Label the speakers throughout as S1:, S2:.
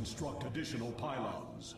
S1: construct additional pylons.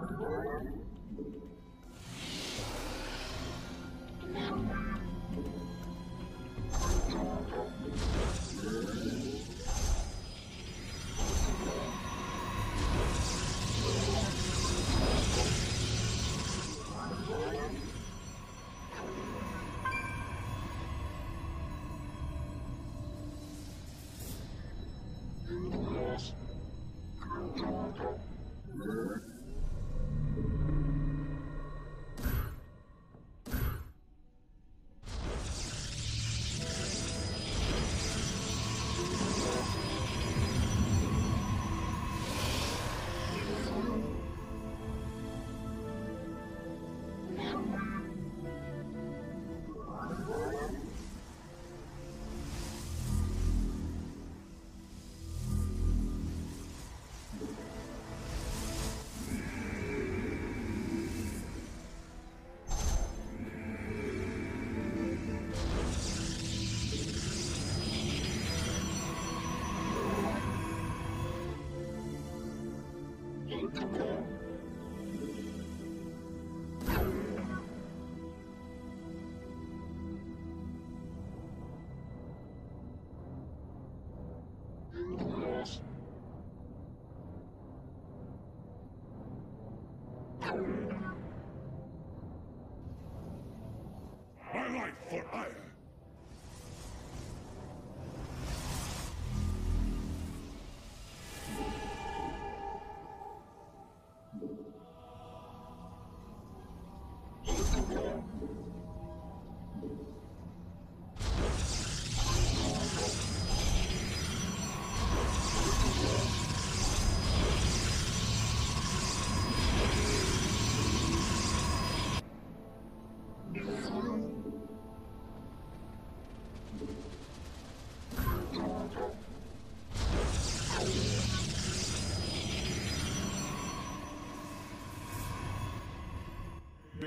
S2: My life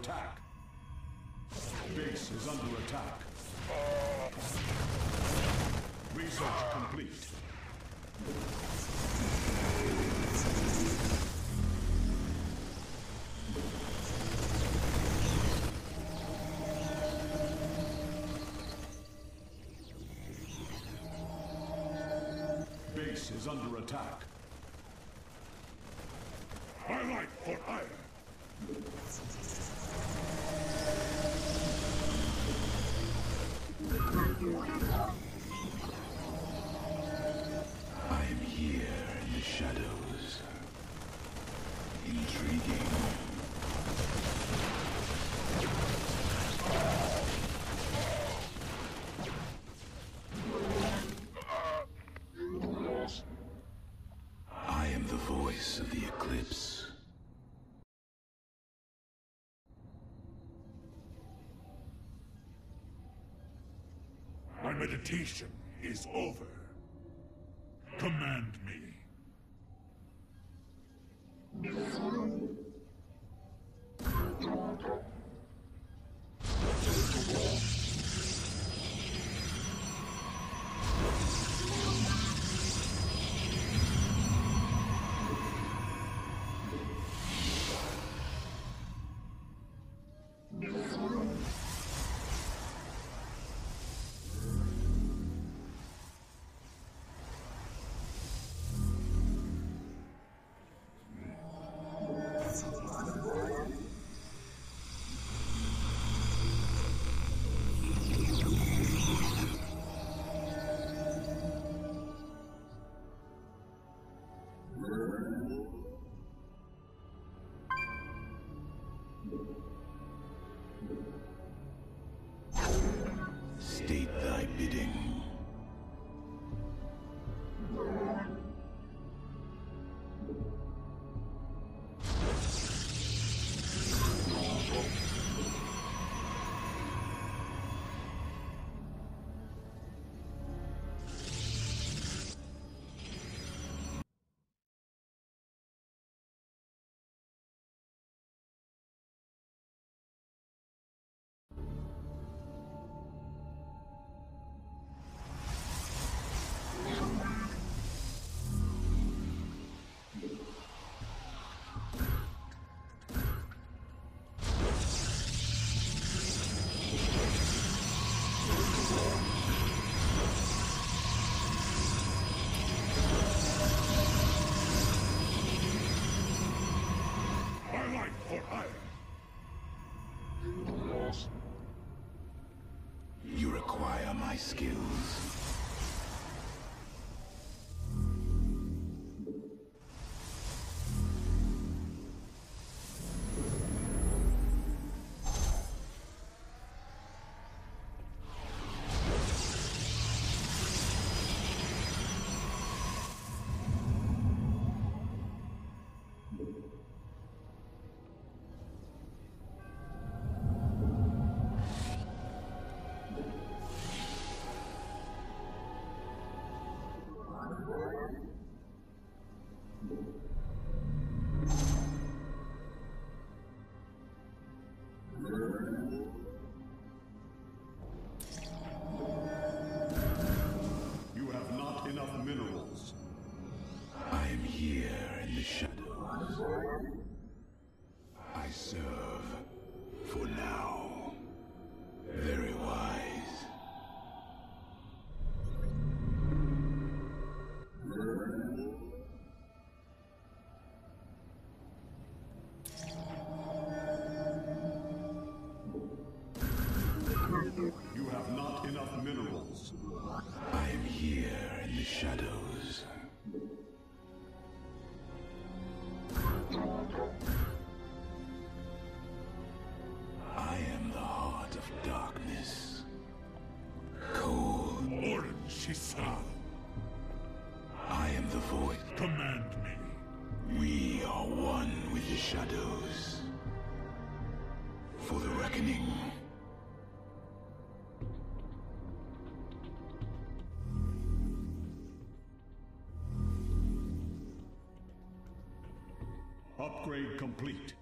S2: Attack. Base is under attack. Research complete. Base is under attack.
S1: My life for
S3: Aiur. Shadows. Intriguing. I am the voice of the eclipse.
S1: My meditation is over. Command me.
S3: Skills.
S2: Minerals.
S3: I am here in the shadows. I serve for now. Very wise.
S2: You have not enough minerals.
S3: I am here in the shadows.
S2: Upgrade complete.